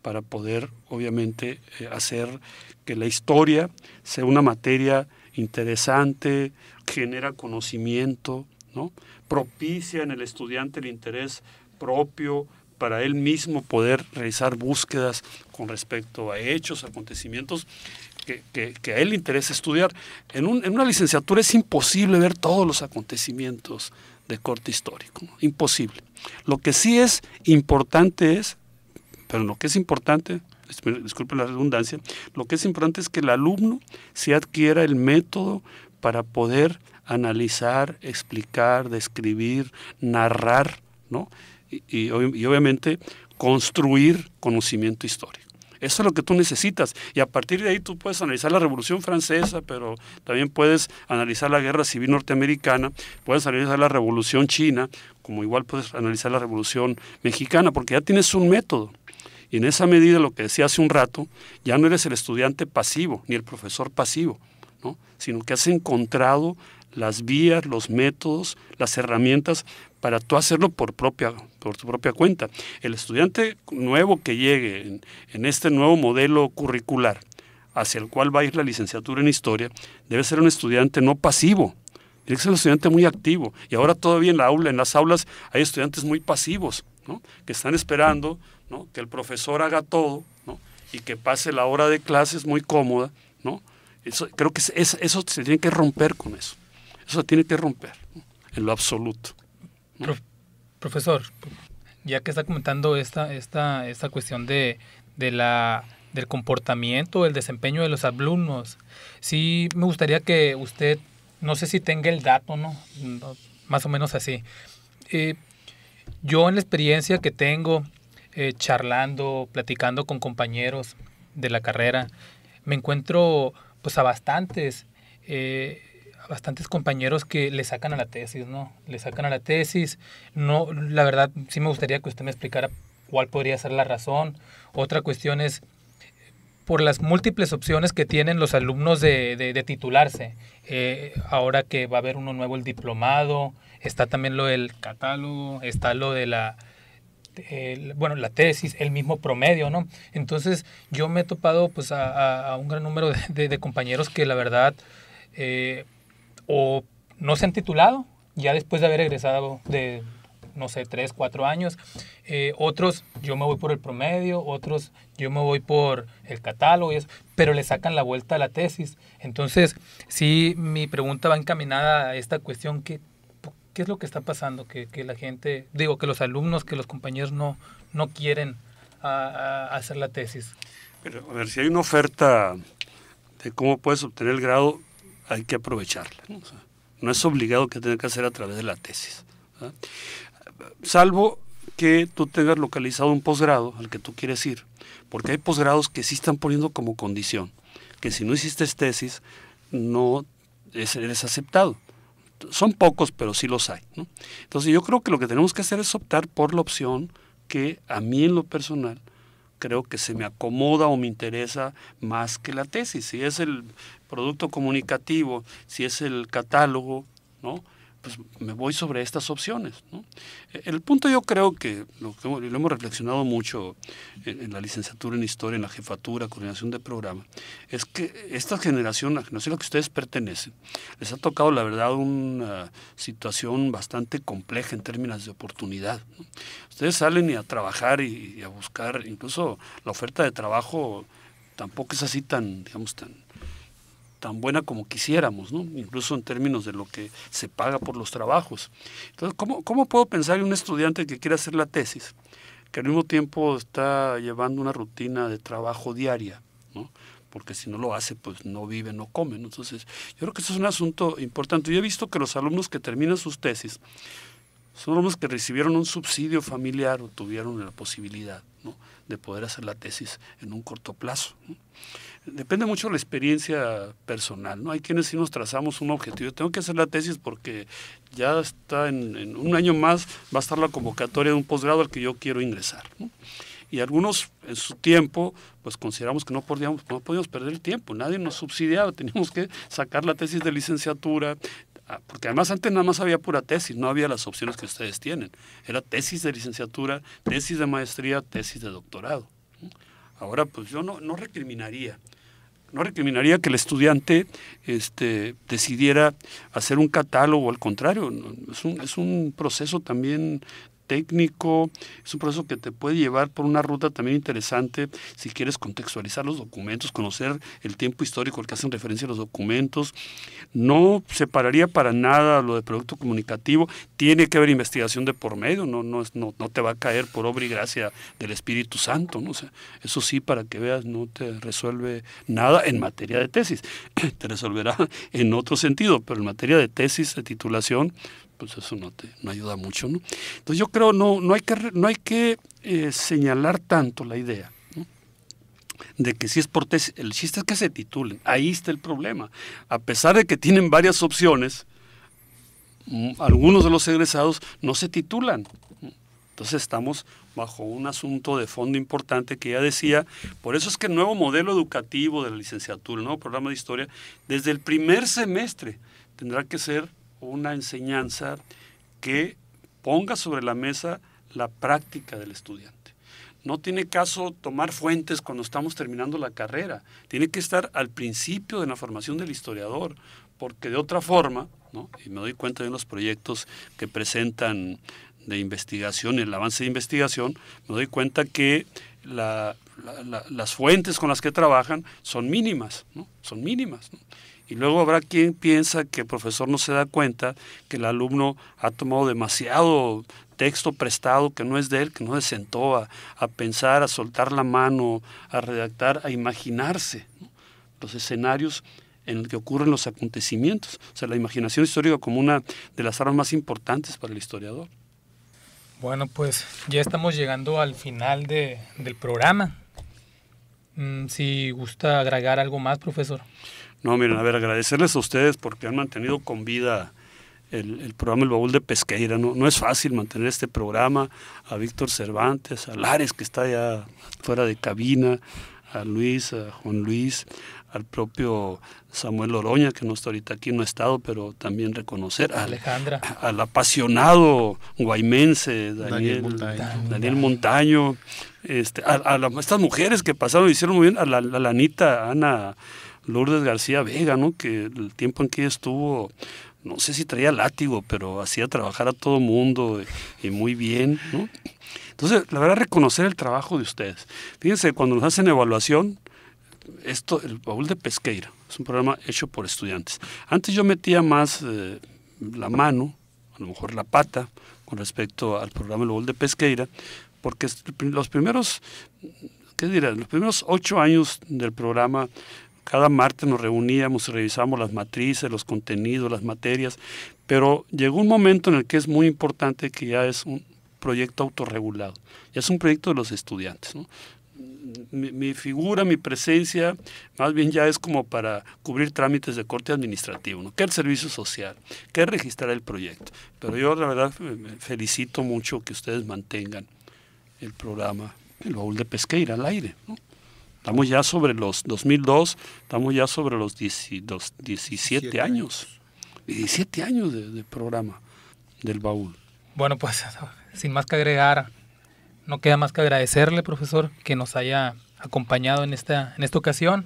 Speaker 5: para poder, obviamente, eh, hacer que la historia sea una materia interesante, genera conocimiento, ¿no? propicia en el estudiante el interés propio para él mismo poder realizar búsquedas con respecto a hechos, acontecimientos que, a él le interesa estudiar. En, una licenciatura es imposible ver todos los acontecimientos de corte histórico, imposible. Lo que sí es importante es pero lo que es importante, disculpe la redundancia, lo que es importante es que el alumno se adquiera el método para poder analizar, explicar, describir, narrar, ¿no? Y, obviamente construir conocimiento histórico. Eso es lo que tú necesitas. Y a partir de ahí tú puedes analizar la Revolución Francesa, pero también puedes analizar la Guerra Civil Norteamericana, puedes analizar la Revolución China, como igual puedes analizar la Revolución Mexicana, porque ya tienes un método. Y en esa medida, lo que decía hace un rato, ya no eres el estudiante pasivo, ni el profesor pasivo, ¿no? sino que has encontrado las vías, los métodos, las herramientas para tú hacerlo por, propia, por tu propia cuenta. El estudiante nuevo que llegue en, este nuevo modelo curricular hacia el cual va a ir la licenciatura en historia, debe ser un estudiante no pasivo, tiene que ser un estudiante muy activo. Y ahora todavía en la aula, en las aulas, hay estudiantes muy pasivos, ¿no? que están esperando que el profesor haga todo y que pase la hora de clases muy cómoda. ¿no? Creo que eso se tiene que romper con eso. Eso tiene que romper en lo absoluto.
Speaker 3: profesor, ya que está comentando esta, esta, esta cuestión de, de la, del comportamiento, el desempeño de los alumnos, sí me gustaría que usted, no sé si tenga el dato, ¿no? Más o menos así. Eh, yo en la experiencia que tengo eh, charlando, platicando con compañeros de la carrera, me encuentro pues a bastantes, eh, bastantes compañeros que le sacan a la tesis, ¿no? Le sacan a la tesis. No, la verdad, sí me gustaría que usted me explicara cuál podría ser la razón. Otra cuestión es por las múltiples opciones que tienen los alumnos de, de, titularse. Eh, ahora que va a haber uno nuevo, el diplomado, está también lo del catálogo, está lo de la bueno, la tesis, el mismo promedio, ¿no? Entonces yo me he topado pues a, un gran número de, compañeros que la verdad eh, o no se han titulado ya después de haber egresado de, no sé, tres, cuatro años. Eh, otros yo me voy por el promedio, otros yo me voy por el catálogo, y eso, pero le sacan la vuelta a la tesis. Entonces, sí, mi pregunta va encaminada a esta cuestión ¿Qué es lo que está pasando? Que, que, la gente, digo, que los alumnos, que los compañeros no, no quieren hacer la tesis.
Speaker 5: Pero, a ver, si hay una oferta de cómo puedes obtener el grado, hay que aprovecharla. ¿no? es obligado que tenga que hacer a través de la tesis. Salvo que tú tengas localizado un posgrado al que tú quieres ir, porque hay posgrados que sí están poniendo como condición que si no hiciste tesis, no eres aceptado son pocos, pero sí los hay. Entonces yo creo que lo que tenemos que hacer es optar por la opción que a mí en lo personal creo que se me acomoda o me interesa más que la tesis. Si es el producto comunicativo, si es el catálogo, ¿no? pues me voy sobre estas opciones. El punto yo creo que lo, lo hemos reflexionado mucho en, la licenciatura en Historia, en la jefatura, coordinación de programa, es que esta generación, la generación a la que ustedes pertenecen, les ha tocado la verdad una situación bastante compleja en términos de oportunidad. Ustedes salen y a trabajar y, y a buscar, incluso la oferta de trabajo tampoco es así tan, digamos, tan tan buena como quisiéramos, ¿no? incluso en términos de lo que se paga por los trabajos. Entonces, ¿cómo, ¿cómo puedo pensar en un estudiante que quiere hacer la tesis, que al mismo tiempo está llevando una rutina de trabajo diaria? ¿no? porque si no lo hace, pues no vive, no come. Entonces, yo creo que eso es un asunto importante. Yo he visto que los alumnos que terminan sus tesis son alumnos que recibieron un subsidio familiar o tuvieron la posibilidad de poder hacer la tesis en un corto plazo. Depende mucho de la experiencia personal. ¿no? Hay quienes sí nos trazamos un objetivo. Tengo que hacer la tesis porque ya está en, un año más, va a estar la convocatoria de un posgrado al que yo quiero ingresar. Y algunos en su tiempo, pues consideramos que no podíamos, no podíamos perder el tiempo. Nadie nos subsidiaba. Teníamos que sacar la tesis de licenciatura, Ah, porque además antes nada más había pura tesis, no había las opciones que ustedes tienen. Era tesis de licenciatura, tesis de maestría, tesis de doctorado. Ahora, pues yo no, no recriminaría, no recriminaría que el estudiante este, decidiera hacer un catálogo, al contrario, es un, es un proceso también técnico, es un proceso que te puede llevar por una ruta también interesante si quieres contextualizar los documentos, conocer el tiempo histórico al que hacen referencia los documentos. No separaría para nada lo de producto comunicativo, tiene que haber investigación de por medio, no, no, no, no te va a caer por obra y gracia del Espíritu Santo, ¿no? eso sí, para que veas, no te resuelve nada en materia de tesis, te resolverá en otro sentido, pero en materia de tesis, de titulación, pues eso no te no ayuda mucho, ¿no? Entonces yo creo no no hay que no hay que eh, señalar tanto la idea de que si es por tesis, el chiste es que se titulen, ahí está el problema. A pesar de que tienen varias opciones, mm, algunos de los egresados no se titulan. Entonces estamos bajo un asunto de fondo importante que ya decía, por eso es que el nuevo modelo educativo de la licenciatura, el nuevo programa de historia, desde el primer semestre tendrá que ser una enseñanza que ponga sobre la mesa la práctica del estudiante. No tiene caso tomar fuentes cuando estamos terminando la carrera, tiene que estar al principio de la formación del historiador, porque de otra forma, y me doy cuenta de los proyectos que presentan de investigación, el avance de investigación, me doy cuenta que las fuentes con las que trabajan son mínimas, ¿no? son mínimas. Y luego habrá quien piensa que el profesor no se da cuenta que el alumno ha tomado demasiado texto prestado que no es de él, que no se sentó a, pensar, a soltar la mano, a redactar, a imaginarse los escenarios en los que ocurren los acontecimientos. O sea, la imaginación histórica como una de las armas más importantes para el historiador.
Speaker 3: Bueno, pues ya estamos llegando al final de, del programa. Mm, si gusta agregar algo más, profesor.
Speaker 5: No, miren, a ver, agradecerles a ustedes porque han mantenido con vida el, programa El Baúl de Pesqueira. No, no es fácil mantener este programa. A Víctor Cervantes, a Lares, que está ya fuera de cabina, a Luis, a Juan Luis, al propio Samuel Oroña, que no está ahorita aquí, no ha estado, pero también reconocer a
Speaker 3: Alejandra.
Speaker 5: al apasionado guaymense Daniel, Daniel Montaño, este, a, estas mujeres que pasaron y hicieron muy bien, a la, a la Anita Ana Lourdes García Vega, ¿no? que el tiempo en que estuvo, no sé si traía látigo, pero hacía trabajar a todo mundo y, muy bien. ¿no? Entonces, la verdad, reconocer el trabajo de ustedes. Fíjense, cuando nos hacen evaluación, esto, el baúl de Pesqueira, es un programa hecho por estudiantes. Antes yo metía más eh, la mano, a lo mejor la pata, con respecto al programa El baúl de Pesqueira, porque los primeros, ¿qué dirá? Los primeros ocho años del programa cada martes nos reuníamos y revisábamos las matrices, los contenidos, las materias, pero llegó un momento en el que es muy importante que ya es un proyecto autorregulado, ya es un proyecto de los estudiantes. Mi, figura, mi presencia, más bien ya es como para cubrir trámites de corte administrativo, ¿no? que el servicio social, que registrar el proyecto. Pero yo la verdad felicito mucho que ustedes mantengan el programa, el baúl de Pesqueira al aire. Estamos ya sobre los 2002, estamos ya sobre los, 17 años. 17 años de, programa del baúl.
Speaker 3: Bueno, pues sin más que agregar, no queda más que agradecerle, profesor, que nos haya acompañado en esta, en esta ocasión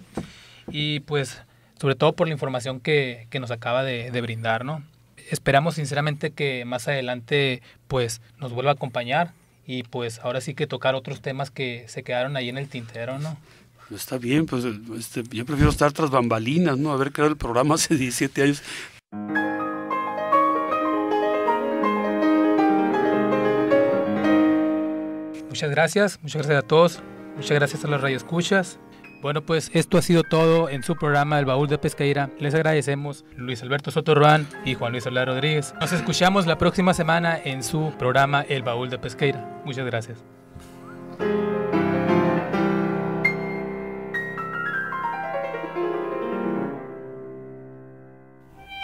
Speaker 3: y pues sobre todo por la información que, nos acaba de, de, brindar, ¿no? Esperamos sinceramente que más adelante pues nos vuelva a acompañar y pues ahora sí que tocar otros temas que se quedaron ahí en el tintero, ¿no?
Speaker 5: Está bien, pues este, yo prefiero estar tras bambalinas, ¿no? Haber creado el programa hace 17 años.
Speaker 3: Muchas gracias, muchas gracias a todos, muchas gracias a las radioescuchas Bueno, pues esto ha sido todo en su programa El Baúl de Pesqueira. Les agradecemos Luis Alberto Sotorruán y Juan Luis Solar Rodríguez. Nos escuchamos la próxima semana en su programa El Baúl de Pesqueira. Muchas gracias.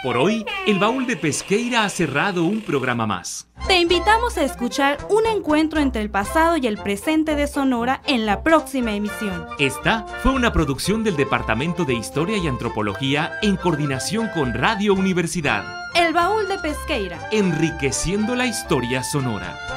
Speaker 1: Por hoy, el baúl de Pesqueira ha cerrado un programa más.
Speaker 2: Te invitamos a escuchar un encuentro entre el pasado y el presente de Sonora en la próxima emisión.
Speaker 1: Esta fue una producción del Departamento de Historia y Antropología en coordinación con Radio Universidad.
Speaker 2: El baúl de Pesqueira.
Speaker 1: Enriqueciendo la historia sonora.